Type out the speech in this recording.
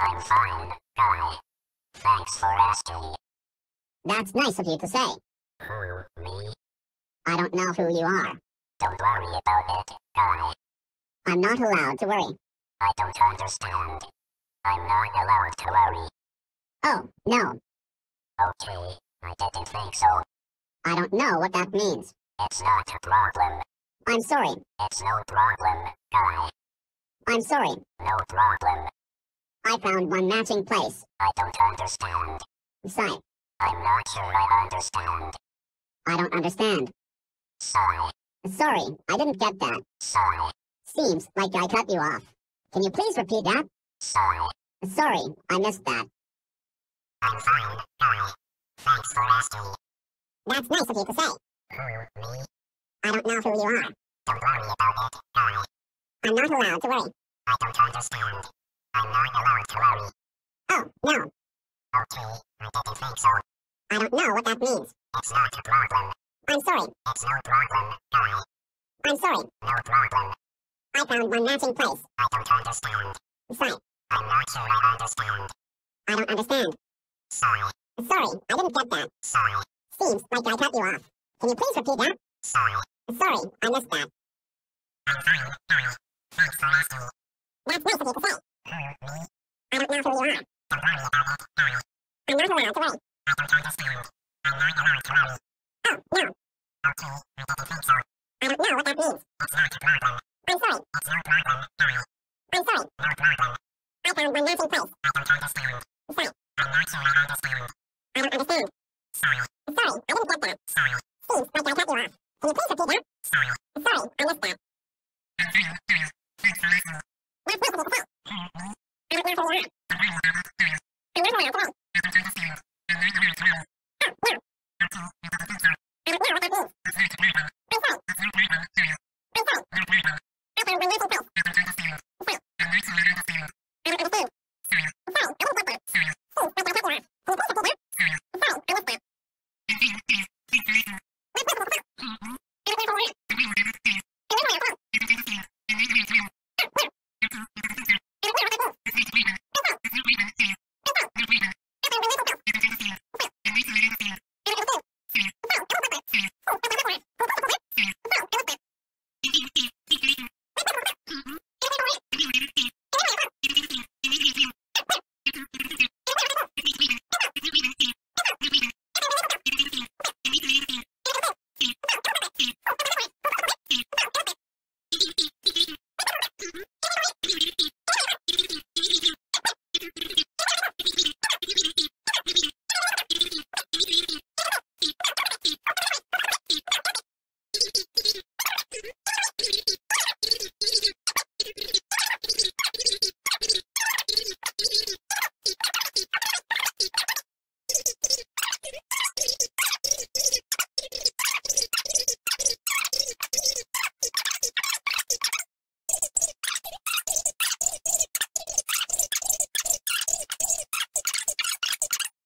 I'm fine, guy. Thanks for asking. That's nice of you to say. Who, me? I don't know who you are. Don't worry about it, guy. I'm not allowed to worry. I don't understand. I'm not allowed to worry. Oh, no. Okay, I didn't think so. I don't know what that means. It's not a problem. I'm sorry. It's no problem, guy. I'm sorry. No problem. I found one matching place. I don't understand. Sigh. I'm not sure I understand. I don't understand. Sigh, Sorry, I didn't get that. sigh, Seems like I cut you off. Can you please repeat that? sigh. Sorry, I missed that. I'm fine, guy. Thanks for asking. That's nice of you to say. Who, me? I don't know who you are. Don't worry about it, guy. I'm not allowed to worry. I don't understand. I'm not allowed to worry. Oh, no. Okay, I didn't so. I don't know what that means. It's not a problem. I'm sorry. It's no problem, guy. I'm sorry. No problem. I found one matching place. I don't understand. Sigh. I'm not sure I understand. I don't understand. Sigh, Sorry, I didn't get that. sigh, Seems like I cut you off. Can you please repeat that? sigh. Sorry, I missed that. I'm fine, guy. Thanks for asking. That's nice of you to say. Who, me? I don't know who you are. Don't worry about it, guy. I'm not allowed to worry. I don't understand. I'm not allowed to worry. Oh, no. Okay, I didn't think so. I don't know what that means. It's not a problem. I'm sorry. It's no problem, guy. I'm sorry. No problem. I found one matching place. I don't understand. Sigh. I'm not sure I understand. I don't understand. Sigh, Sorry, I didn't get that. sigh, Seems like I cut you off. Can you please repeat that? sigh. Sorry, I missed that. I'm fine, guy. Thanks for asking. That's nice of to say. I don't know who you are. Don't worry about it, guy. I'm not allowed to worry. I don't understand. I'm not allowed to worry. やった!